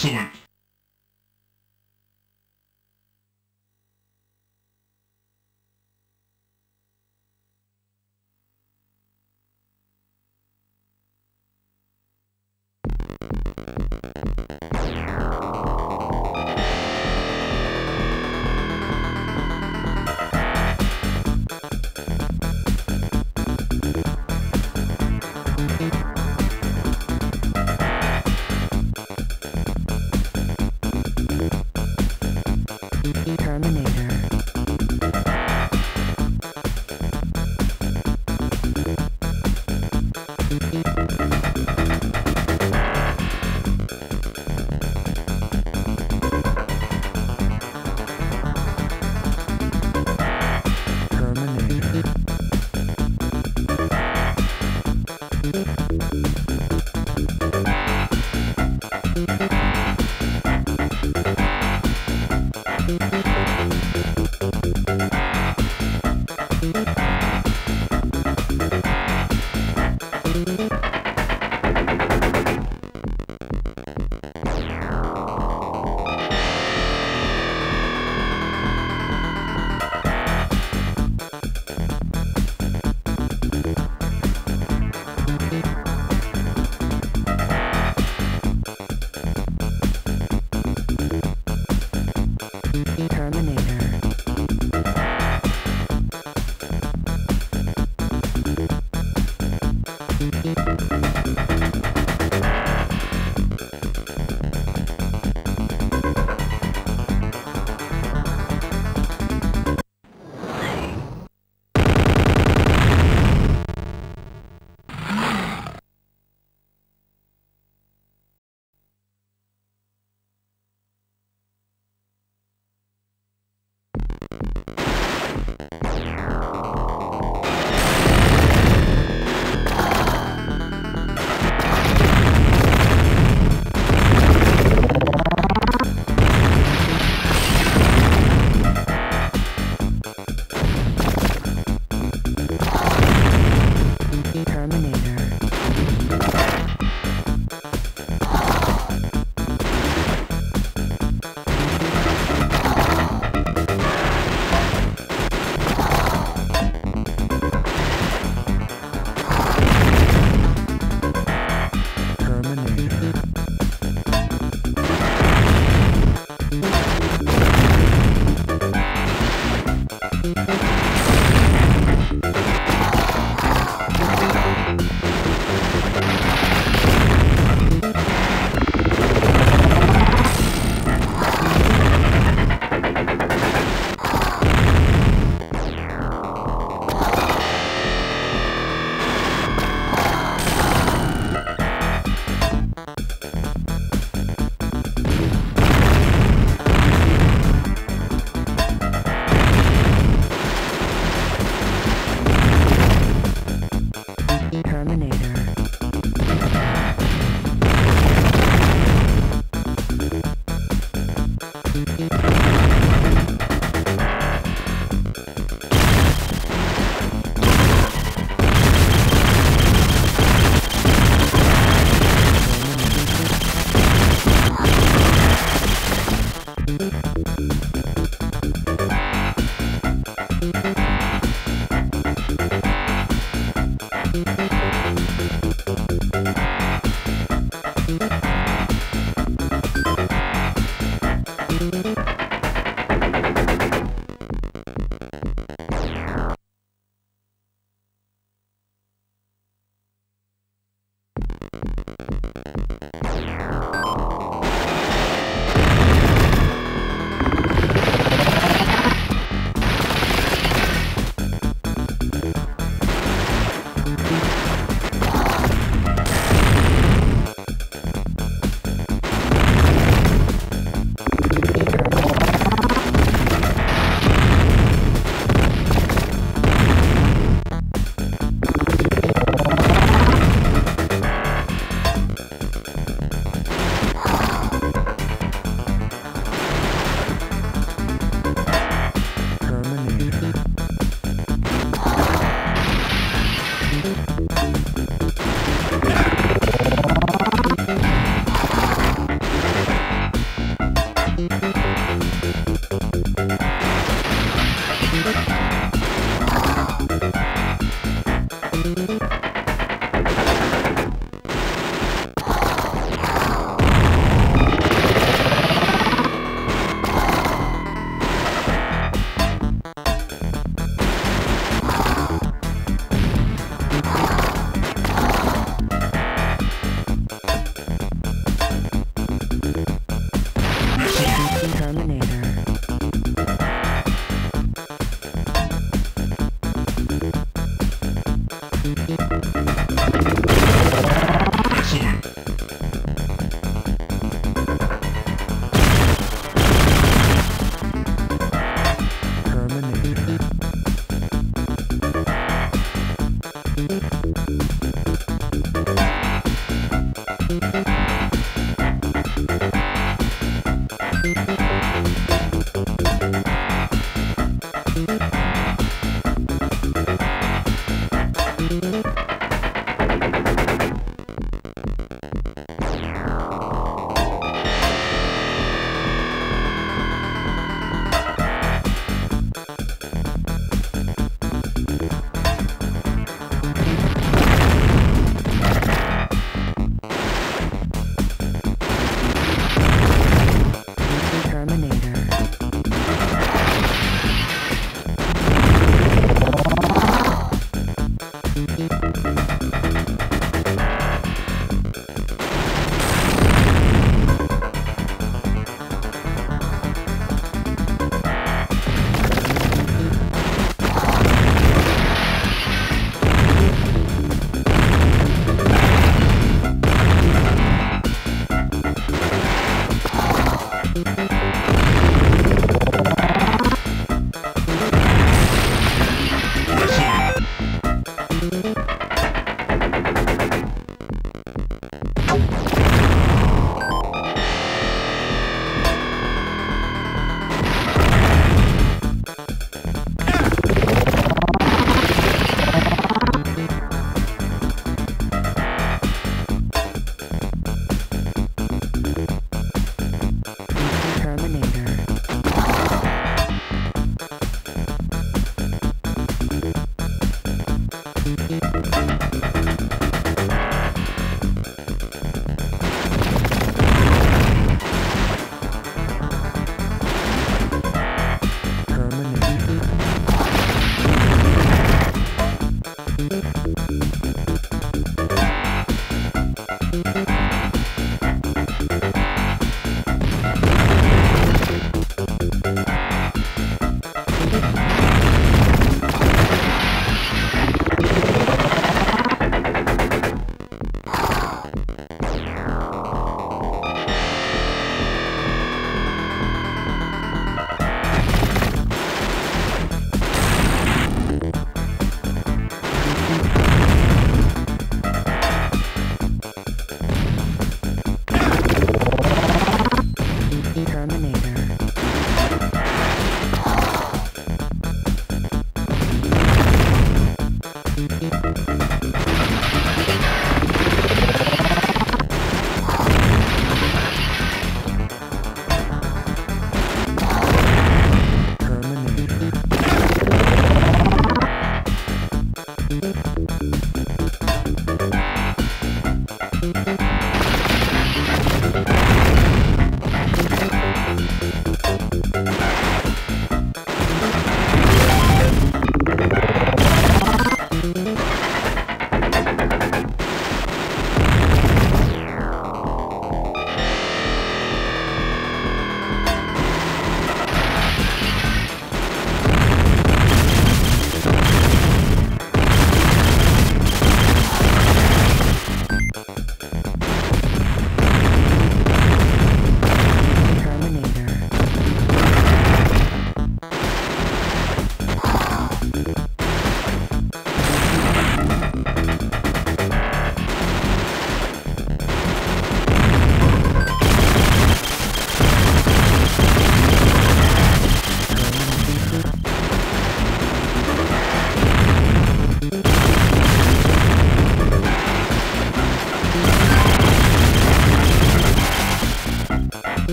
Excellent.